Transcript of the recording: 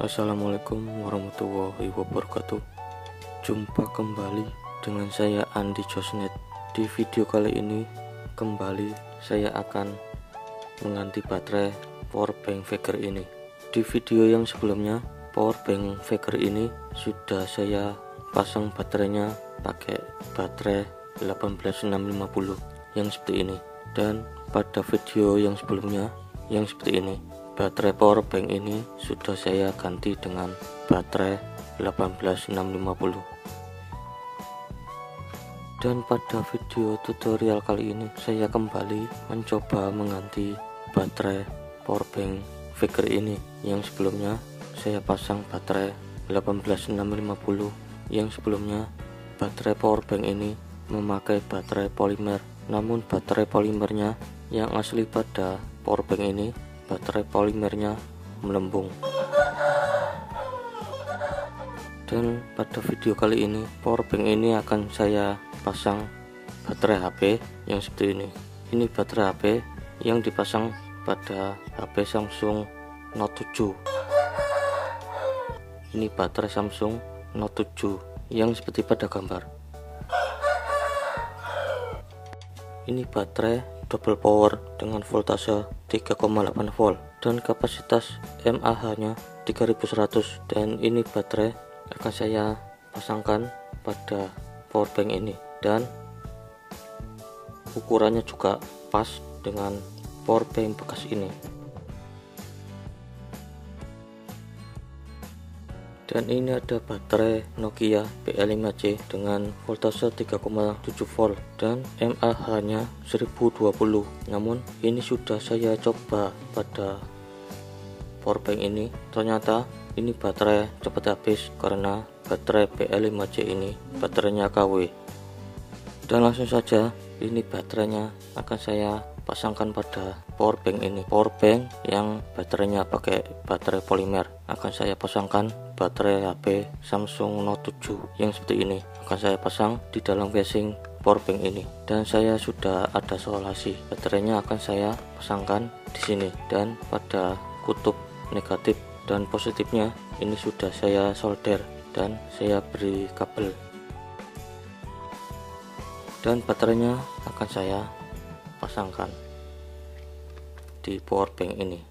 Assalamualaikum warahmatullahi wabarakatuh. Jumpa kembali dengan saya Andi Josnet. Di video kali ini kembali saya akan mengganti baterai powerbank Faker ini. Di video yang sebelumnya powerbank Faker ini sudah saya pasang baterainya pakai baterai 18650 yang seperti ini. Dan pada video yang sebelumnya yang seperti ini baterai power bank ini sudah saya ganti dengan baterai 18650 dan pada video tutorial kali ini saya kembali mencoba mengganti baterai power bank ini yang sebelumnya saya pasang baterai 18650 yang sebelumnya baterai power bank ini memakai baterai polimer. Namun baterai polimernya yang asli pada power bank ini baterai polimernya melembung. Dan pada video kali ini powerbank ini akan saya pasang baterai HP yang seperti ini. Ini baterai HP yang dipasang pada HP Samsung Note 7 ini baterai Samsung Note 7 yang seperti pada gambar. Ini baterai double power dengan voltase 3,8 volt dan kapasitas mAh nya 3100 dan ini baterai akan saya pasangkan pada powerbank ini dan ukurannya juga pas dengan powerbank bekas ini dan ini ada baterai Nokia BL5C dengan voltase 3,7 volt dan mAh nya 1020 namun ini sudah saya coba pada powerbank ini. Ternyata ini baterai cepat habis karena baterai BL5C ini baterainya KW dan langsung saja ini baterainya akan saya pasangkan pada powerbank ini. Powerbank yang baterainya pakai baterai polimer. Akan saya pasangkan baterai HP Samsung Note 7 yang seperti ini. Akan saya pasang di dalam casing powerbank ini. Dan saya sudah ada solasi. Baterainya akan saya pasangkan di sini. Dan pada kutub negatif dan positifnya ini sudah saya solder dan saya beri kabel. Dan baterainya akan saya pasangkan di powerbank ini